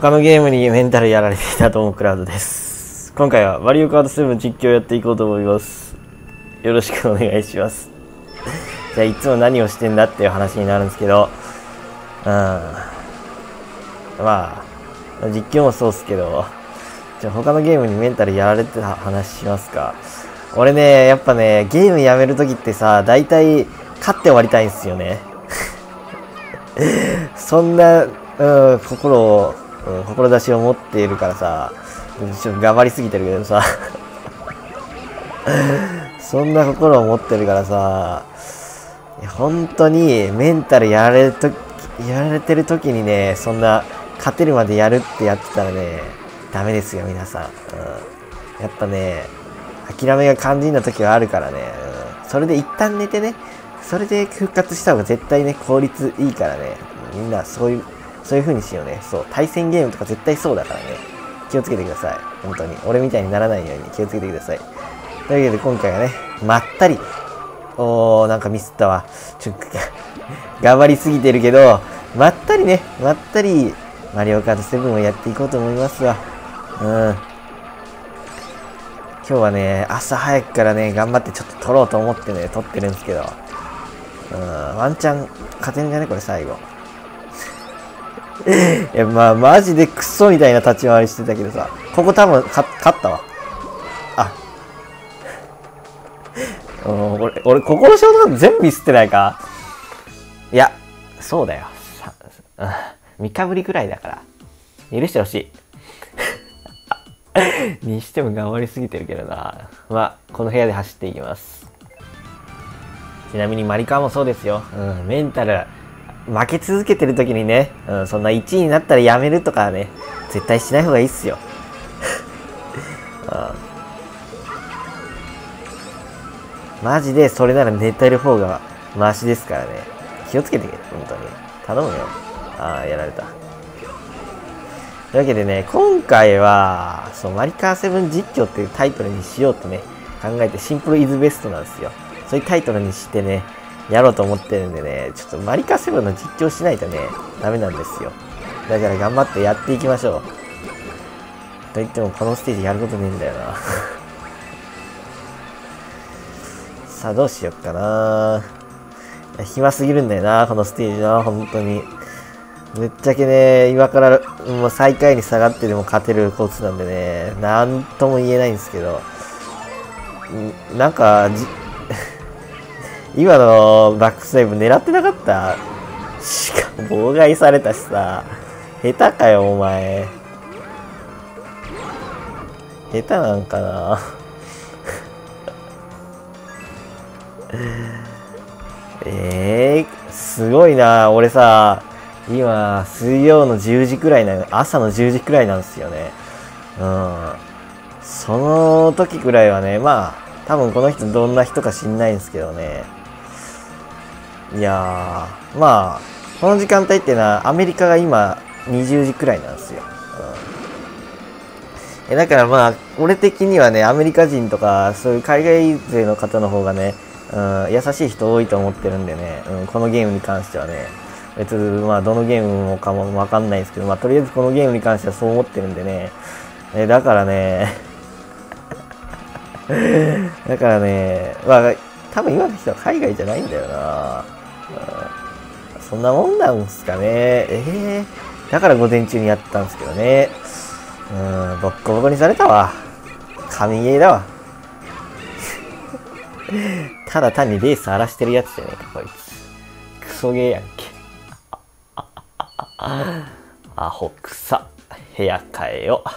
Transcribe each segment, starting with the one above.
他のゲームにメンタルやられていたと思うクラウドです。今回はマリオカード7実況やっていこうと思います。よろしくお願いします。じゃあいつも何をしてんだっていう話になるんですけど、うん。まあ、実況もそうっすけど、じゃあ他のゲームにメンタルやられてた話しますか。俺ね、やっぱね、ゲームやめるときってさ、大体勝って終わりたいんすよね。そんな、うん、心を、うん、志を持っているからさ、ちょっと頑張りすぎてるけどさ、そんな心を持ってるからさ、本当にメンタルやられるとやられてる時にね、そんな勝てるまでやるってやってたらね、ダメですよ、皆さん。うん、やっぱね、諦めが肝心な時はあるからね、うん、それで一旦寝てね、それで復活した方が絶対ね、効率いいからね、みんなそういう、そういう風にしようね。そう、対戦ゲームとか絶対そうだからね。気をつけてください。本当に。俺みたいにならないように気をつけてください。というわけで今回はね、まったり。おー、なんかミスったわ。ちょっと、頑張りすぎてるけど、まったりね、まったり、マリオカート7をやっていこうと思いますわ。うん。今日はね、朝早くからね、頑張ってちょっと撮ろうと思ってね、撮ってるんですけど、うん、ワンチャン勝てんじゃね？これ最後。いや、まあ、マジでクソみたいな立ち回りしてたけどさ、ここ多分、勝ったわ。あ。うん、俺、俺、ここのショート全部ミスってないか？いや、そうだよ。さ、うん、3日ぶりくらいだから。許してほしい。にしても頑張りすぎてるけどな。まあ、この部屋で走っていきます。ちなみにマリカーもそうですよ。うん、メンタル、負け続けてる時にね、うん、そんな1位になったらやめるとかね、絶対しない方がいいっすよ。うん、マジでそれなら寝てる方がマシですからね。気をつけてけ、本当に。頼むよ。ああ、やられた。というわけでね、今回は、そう、マリカー7実況っていうタイトルにしようとね、考えてシンプルイズベストなんですよ。そういうタイトルにしてね、やろうと思ってるんでね、ちょっとマリカ7の実況しないとね、ダメなんですよ。だから頑張ってやっていきましょう。と言ってもこのステージやることねえんだよな。さあどうしよっかな暇すぎるんだよな、このステージな、本当に。ぶっちゃけね、今からもう最下位に下がってでも勝てるコースなんでね、なんとも言えないんですけど、なんか、今のバックスイブ狙ってなかった？しかも妨害されたしさ、下手かよ、お前。下手なんかな？えー、すごいな。俺さ、今、水曜の10時くらいな、朝の10時くらいなんですよね。うん。その時くらいはね、まあ、多分この人どんな人か知んないんですけどね。いやー、まあ、この時間帯っていうのはアメリカが今20時くらいなんですよ。うん、えだからまあ、俺的にはね、アメリカ人とか、そういう海外勢の方の方がね、うん、優しい人多いと思ってるんでね、うん、このゲームに関してはね、別にまあ、どのゲームもかもわかんないですけど、まあ、とりあえずこのゲームに関してはそう思ってるんでね、えだからね、だからね、まあ、多分今の人は海外じゃないんだよな。そんなもんなんすかね。えー、だから午前中にやったんですけどね。うん、ボッコボコにされたわ。神ゲーだわ。ただ単にレース荒らしてるやつじゃねえか、こいつ。クソゲーやんけ。アホくさ。部屋変えよう。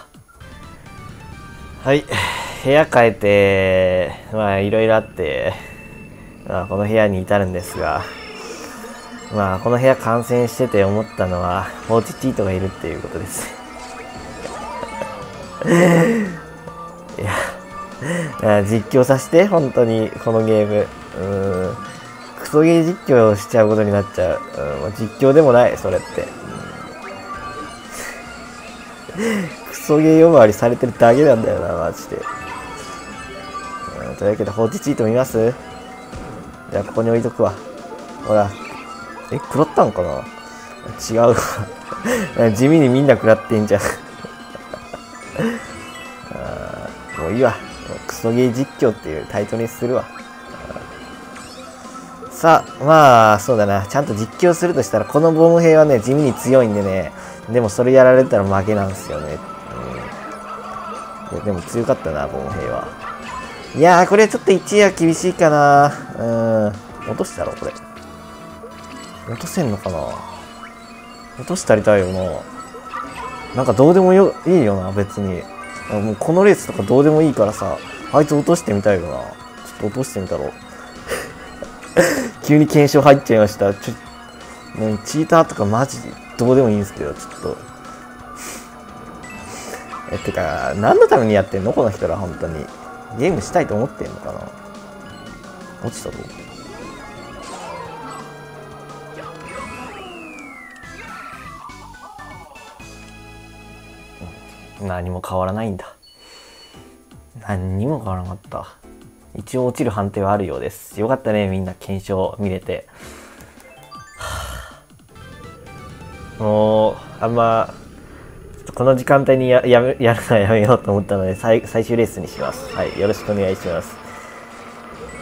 はい。部屋変えて、まあいろいろあって、まあ、この部屋に至るんですが、まあこの部屋感染してて思ったのは、放置チートがいるっていうことです。いや、実況させて、本当に、このゲーム。うん。クソゲー実況しちゃうことになっちゃう。うん、実況でもない、それって。クソゲー呼ばわりされてるだけなんだよな、マジで。うん、というわけで、放置チート見ます？じゃあ、ここに置いとくわ。ほら。え、食らったんかな？違うわ。地味にみんな食らってんじゃん。もういいわ。クソゲー実況っていうタイトルにするわ。さあまあそうだな。ちゃんと実況するとしたらこのボム兵はね地味に強いんでね。でもそれやられたら負けなんですよね、うん、いやでも強かったなボム兵は。いやーこれちょっと1位は厳しいかな。うん。落としたろこれ。落とせんのかな？落としたりたいよな。なんかどうでもよいいよな別に。もうこのレースとかどうでもいいからさあいつ落としてみたいよな。ちょっと落としてみたろ。急に検証入っちゃいました。ちょもうチーターとかマジどうでもいいんですけどちょっと。えてか何のためにやってんの？この人ら本当に。ゲームしたいと思ってんのかな？落ちたぞ。何も変わらないんだ。何にも変わらなかった。一応落ちる判定はあるようです。よかったねみんな検証見れて、もうあんまこの時間帯にややめやるのはやめようと思ったので最最終レースにします。はいよろしくお願いします。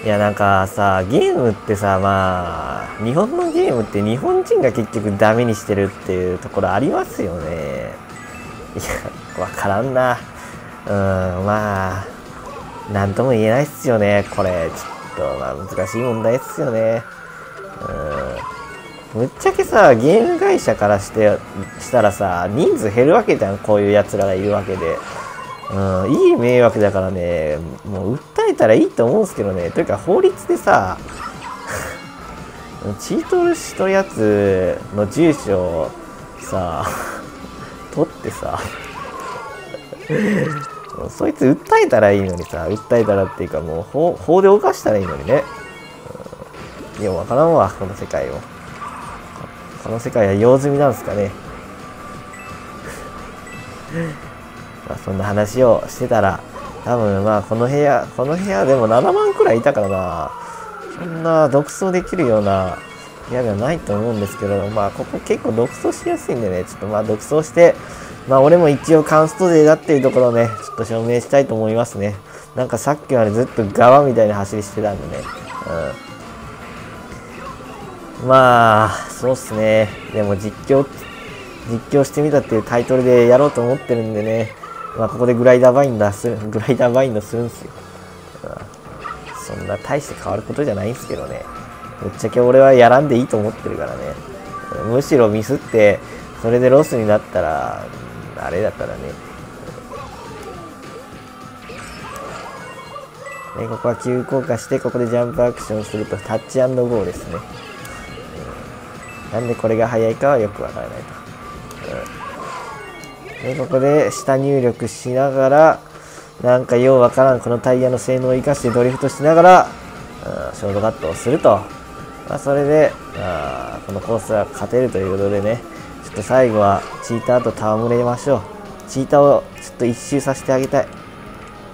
いやなんかさゲームってさまあ日本のゲームって日本人が結局ダメにしてるっていうところありますよね。いやわからんな。うんまあなんとも言えないっすよね。これちょっとまあ難しい問題っすよね。うん。ぶっちゃけさゲーム会社からしてしたらさ人数減るわけじゃんこういうやつらがいるわけで。うんいい迷惑だからねもう訴えたらいいと思うんすけどね。というか法律でさ チートしたやつの住所をさ取ってさ。そいつ訴えたらいいのにさ訴えたらっていうかもう法法で犯したらいいのにね、うん、いや分からんわこの世界を。この世界は用済みなんすかね。まあそんな話をしてたら多分まあこの部屋この部屋でも7万くらいいたからな。そんな独走できるような部屋ではないと思うんですけどまあここ結構独走しやすいんでねちょっとまあ独走してまあ俺も一応カンスト勢だっていうところをね、ちょっと証明したいと思いますね。なんかさっきまでずっと側みたいな走りしてたんでね。うん。まあ、そうっすね。でも実況、実況してみたっていうタイトルでやろうと思ってるんでね。まあここでグライダーバインダーする、グライダーバインドするんすよ。うん、そんな大して変わることじゃないんすけどね。ぶっちゃけ俺はやらんでいいと思ってるからね。むしろミスって、それでロスになったら、あれだったらね。でここは急降下して、ここでジャンプアクションするとタッチゴーですね。うん、なんでこれが速いかはよくわからないと。うん、でここで下入力しながら、なんかようわからんこのタイヤの性能を生かしてドリフトしながら、うん、ショートカットをすると。まあ、それで、あこのコースは勝てるということでね、ちょっと最後はチーターと戯れましょう。チーターをちょっと一周させてあげたい。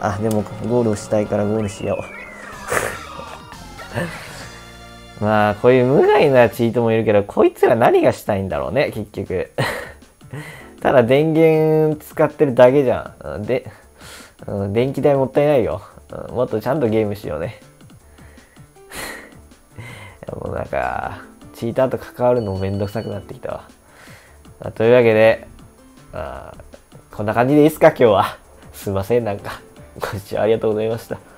あ、でもゴールをしたいからゴールしよう。まあ、こういう無害なチートもいるけど、こいつら何がしたいんだろうね、結局。ただ電源使ってるだけじゃん。で、うん、電気代もったいないよ。うん、もっとちゃんとゲームしようね。もうなんか、チーターと関わるのもめんどくさくなってきたわ。まあ、というわけで、あこんな感じでいいっすか、今日は。すいません、なんか。ご視聴ありがとうございました。